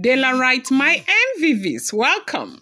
Dela writes, My MVVs, welcome.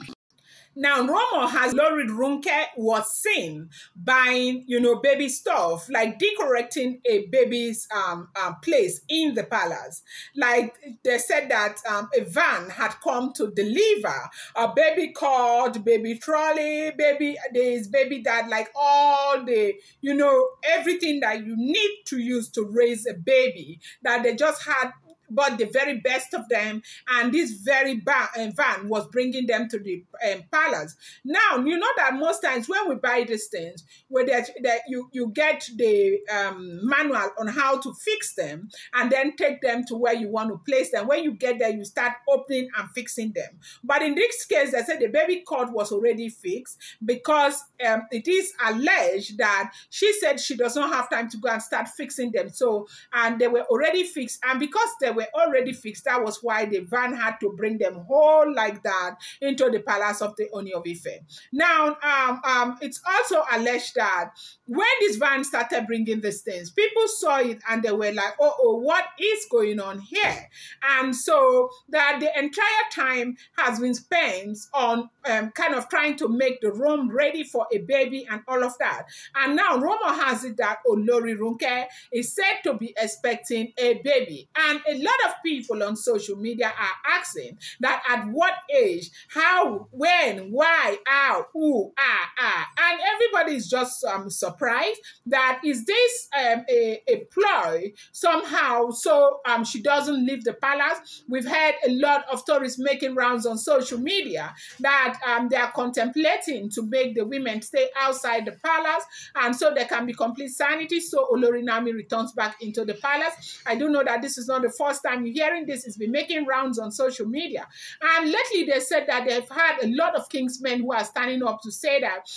Now, Romo has Lori Ronke was seen buying, you know, baby stuff, like decorating a baby's um, um, place in the palace. Like they said that um, a van had come to deliver a baby cot, baby trolley, baby this, baby that, like all the, you know, everything that you need to use to raise a baby that they just had bought the very best of them, and this very uh, van was bringing them to the um, palace. Now, you know that most times when we buy these things, where that, that you, you get the um, manual on how to fix them and then take them to where you want to place them. When you get there, you start opening and fixing them. But in this case, they said the baby cot was already fixed because um, it is alleged that she said she does not have time to go and start fixing them. So, and they were already fixed. And because they were were already fixed. That was why the van had to bring them whole like that into the palace of the Ooni of Ife. Now, um, um, it's also alleged that when this van started bringing these things, people saw it and they were like, oh, oh, what is going on here? And so that the entire time has been spent on um, kind of trying to make the room ready for a baby and all of that. And now Romo has it that Olori Ronke is said to be expecting a baby. And a lot of people on social media are asking that at what age, how, when, why, how, who, ah, ah. And everybody is just um, surprised that is this um, a, a ploy somehow so um, she doesn't leave the palace. We've heard a lot of stories making rounds on social media that um, they are contemplating to make the women stay outside the palace and so there can be complete sanity. So Olori Naomi returns back into the palace. I do know that this is not the first time you're hearing this. It's been making rounds on social media. And lately they said that they've had a lot of kingsmen who are standing up to say that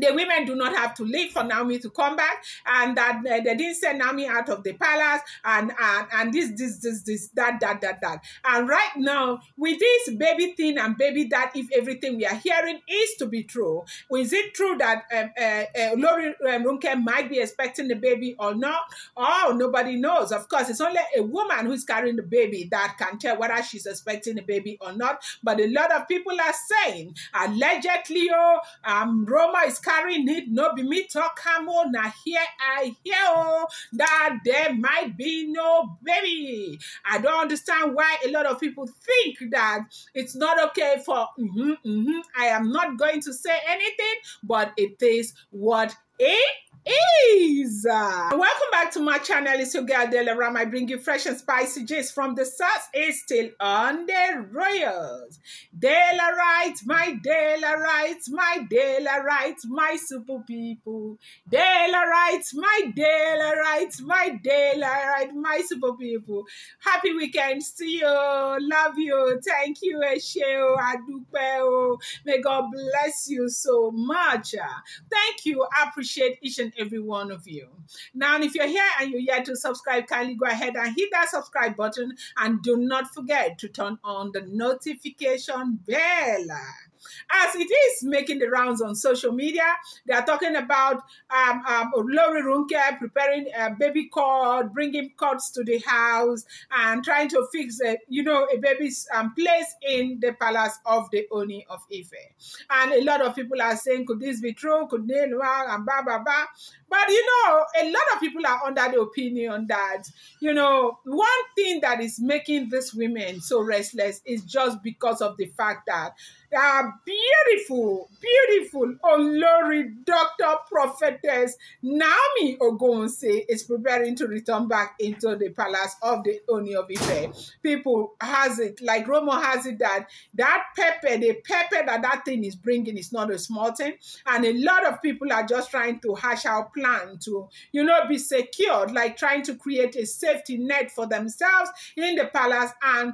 the women do not have to leave for Naomi to come back, and that uh, they didn't send Naomi out of the palace, and and and this this this this that that that that. And right now, with this baby thing and baby that, if everything we are hearing is to be true, is it true that um, uh, uh, Lori um, Ronke might be expecting the baby or not? Oh, nobody knows. Of course, it's only a woman who's carrying the baby that can tell whether she's expecting the baby or not. But a lot of people are saying allegedly, oh, um, Roma is carrying it, no be me talk camo. Now here I hear oh, that there might be no baby. I don't understand why a lot of people think that it's not okay for. Mm-hmm, mm-hmm. I am not going to say anything, but it is what it is. Uh, welcome back to my channel. It's your girl Dela Ram. I bring you fresh and spicy gist from the source. Is still on the royals. Dela right, my Dela right, my Dela right, my super people. Dela right, my Dela right, my Dela right, my super people. Happy weekend. to you. Love you. Thank you, Esheo Adupeo. May God bless you so much. Thank you. I appreciate each and every one of you. Now, if you're here and you're yet to subscribe, kindly go ahead and hit that subscribe button and do not forget to turn on the notification bell as it is making the rounds on social media. They are talking about um, um, Lori Ronke preparing a baby cord, bringing cords to the house, and trying to fix, a, you know, a baby's um, place in the palace of the Ooni of Ife. And a lot of people are saying, could this be true? Could they and blah, blah, blah. But you know, a lot of people are under the opinion that, you know, one thing that is making these women so restless is just because of the fact that they are beautiful, beautiful Olori Doctor Prophetess Naomi Ogunse is preparing to return back into the palace of the Ooni of Ife. People has it, like Romo has it, that that pepper, the pepper that that thing is bringing is not a small thing. And a lot of people are just trying to hash out plan to, you know, be secured, like trying to create a safety net for themselves in the palace and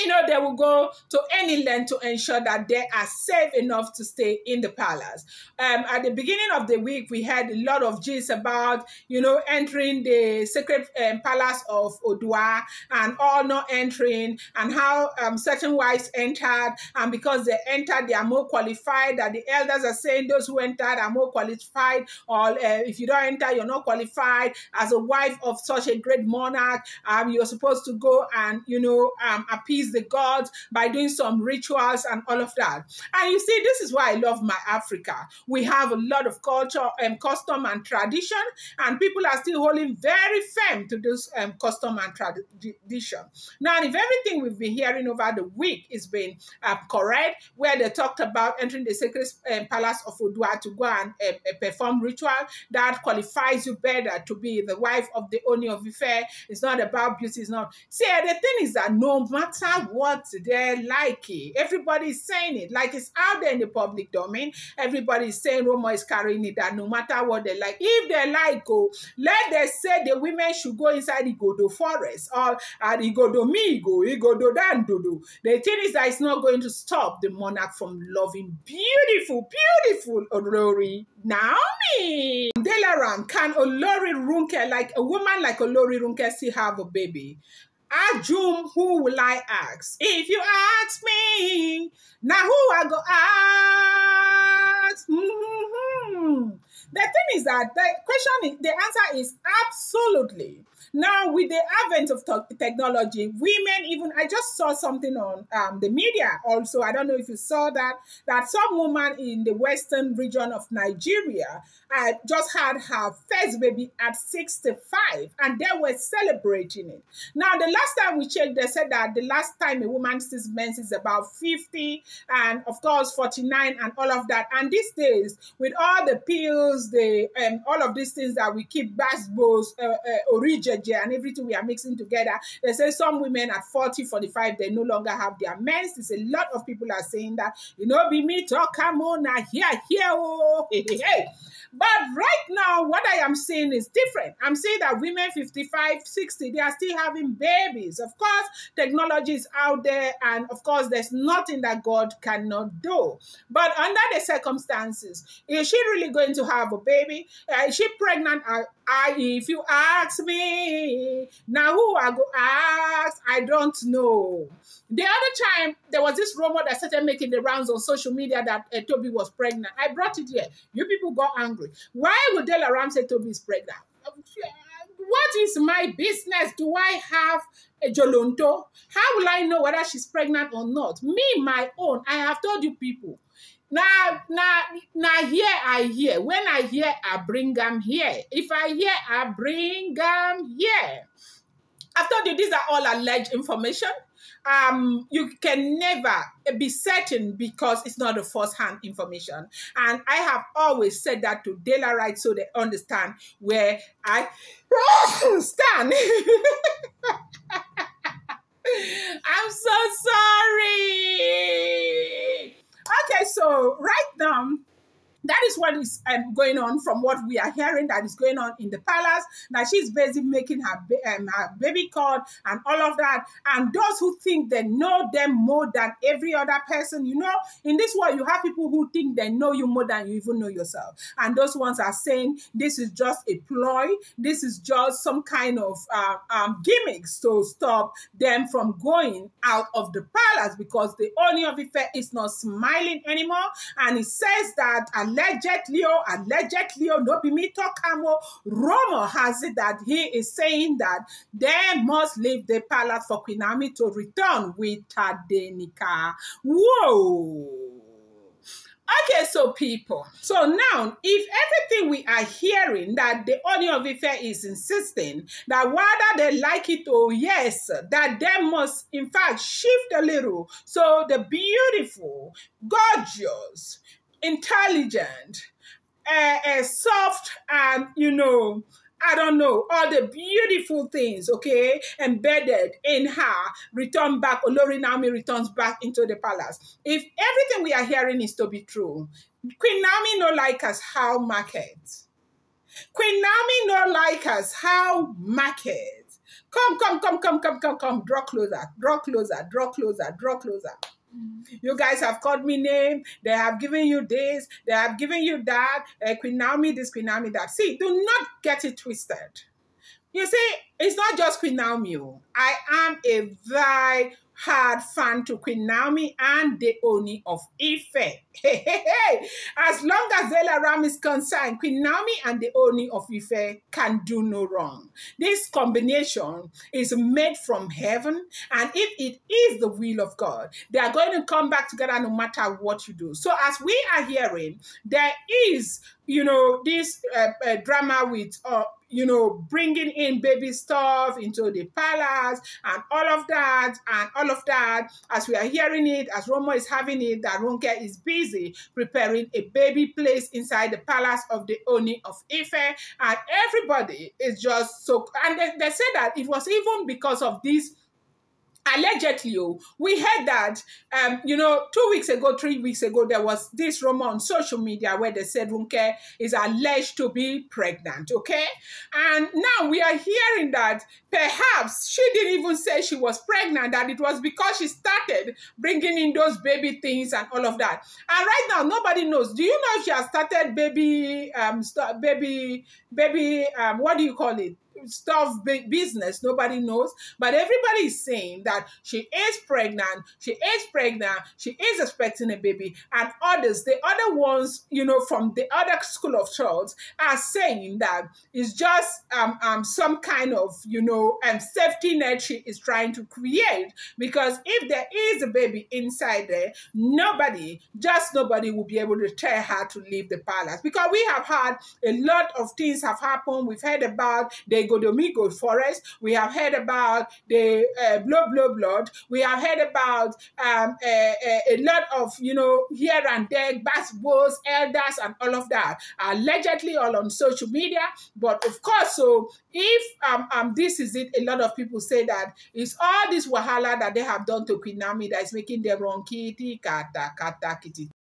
you know, they will go to any length to ensure that they are safe enough to stay in the palace. Um, at the beginning of the week, we had a lot of gist about, you know, entering the sacred um, palace of Odua and all not entering, and how um, certain wives entered, and because they entered, they are more qualified. That the elders are saying those who entered are more qualified, or uh, if you don't enter, you're not qualified. As a wife of such a great monarch, um, you're supposed to go and, you know, um, appease appease the gods by doing some rituals and all of that. And you see, this is why I love my Africa. We have a lot of culture and um, custom and tradition, and people are still holding very firm to this um, custom and tradition. Now, if everything we've been hearing over the week is being uh, correct, where they talked about entering the sacred um, palace of Odua to go and uh, perform ritual that qualifies you better to be the wife of the Ooni of Ife. It's not about beauty. It's not. See, the thing is that no matter what they like, everybody is saying it. Like it's out there in the public domain. Everybody is saying Roma is carrying it. That no matter what they like, if they like, go let them say the women should go inside the Igodo forest or uh, at Igodo Migo, Igodo. The thing is that it's not going to stop the monarch from loving beautiful, beautiful Olori Naomi. Delaram, can Olori Ronke, like a woman like Olori Ronke, still have a baby? Ajum, who will I ask? If you ask me, now who I go ask? Mm-hmm. The thing is that the question, the answer is absolutely. Now, with the advent of technology, women even, I just saw something on um, the media also. I don't know if you saw that, that some woman in the western region of Nigeria uh, just had her first baby at 65 and they were celebrating it. Now, the last time we checked, they said that the last time a woman sees menses is about 50 and, of course, 49 and all of that. And these days, with all the pills, the um, all of these things that we keep, basbos, uh, uh, origin, and everything we are mixing together. They say some women at 40, 45, they no longer have their mens. There's a lot of people are saying that, you know, be me talk, come on, now, here, here, oh, hey, hey, hey. But right now, what I am seeing is different. I'm seeing that women 55, 60, they are still having babies. Of course, technology is out there, and of course, there's nothing that God cannot do. But under the circumstances, is she really going to have a baby? Uh, is she pregnant? I, I, if you ask me, now who I go ask, I don't know. The other time, there was this rumor that started making the rounds on social media that uh, Toby was pregnant. I brought it here. You people got angry. Why would Della Ram say Toby is pregnant? What is my business? Do I have a Jolonto? How will I know whether she's pregnant or not? Me, my own. I have told you people. Now, now, now, here I hear. When I hear, I bring them here. If I hear, I bring them here. I've told you these are all alleged information um, you can never be certain because it's not a first-hand information. And I have always said that to Dela Right so they understand where I stand. I'm so sorry. Okay, so right now, that is what is um, going on from what we are hearing that is going on in the palace that she's busy making her, um, her baby cord and all of that. And those who think they know them more than every other person you know in this world you have people who think they know you more than you even know yourself. And those ones are saying this is just a ploy. This is just some kind of uh, um, gimmicks to stop them from going out of the palace because the Ooni of Ife is not smiling anymore. And it says that allegedly, oh, allegedly, oh, no be me talk camo. Oh. Romo has it that he is saying that they must leave the palace for Queen Naomi to return with Tadenika. Whoa. Okay, so people. So now, if everything we are hearing that the audio of Ife is insisting that whether they like it or yes, that they must in fact shift a little. So the beautiful, gorgeous, intelligent, uh, uh, soft, and you know, I don't know, all the beautiful things, okay, embedded in her return back, Olori Naomi returns back into the palace. If everything we are hearing is to be true, Queen Naomi no like us how market. Queen Naomi no like us how market. Come, come, come, come, come, come, come, draw closer, draw closer, draw closer, draw closer. You guys have called me name. They have given you this. They have given you that. Uh, Queen Naomi this, Queen Naomi that. See, do not get it twisted. You see, it's not just Queen Naomi. Oh. I am a very had fun to Queen Naomi and the Ooni of Ife. Hey, hey, hey. As long as Ram is concerned, Queen Naomi and the Ooni of Ife can do no wrong. This combination is made from heaven, and if it is the will of God, they are going to come back together no matter what you do. So, as we are hearing, there is, you know, this uh, uh, drama with uh, you know, bringing in baby stuff into the palace and all of that, and all of that, as we are hearing it, as Romo is having it, that Ronke is busy preparing a baby place inside the palace of the Ooni of Ife, and everybody is just so, and they, they say that it was even because of this allegedly oh, we heard that um you know two weeks ago three weeks ago there was this rumor on social media where they said Ronke is alleged to be pregnant okay? And now we are hearing that perhaps she didn't even say she was pregnant that it was because she started bringing in those baby things and all of that. And right now nobody knows. Do you know if she has started baby um baby baby um what do you call it stuff business nobody knows. But everybody is saying that she is pregnant she is pregnant she is expecting a baby. And others the other ones you know from the other school of thought are saying that it's just um, um some kind of you know um safety net she is trying to create. Because if there is a baby inside there nobody just nobody will be able to tell her to leave the palace. Because we have had a lot of things have happened. We've heard about the Godomigo forest. We have heard about the uh, blood, blood, blood. We have heard about um, a, a, a, lot of, you know, here and there, basketballs, elders, and all of that. Allegedly all on social media. But of course, so if um, um, this is it, a lot of people say that it's all this wahala that they have done to Queen that is making them wrong kitty, kata, kata, kitty.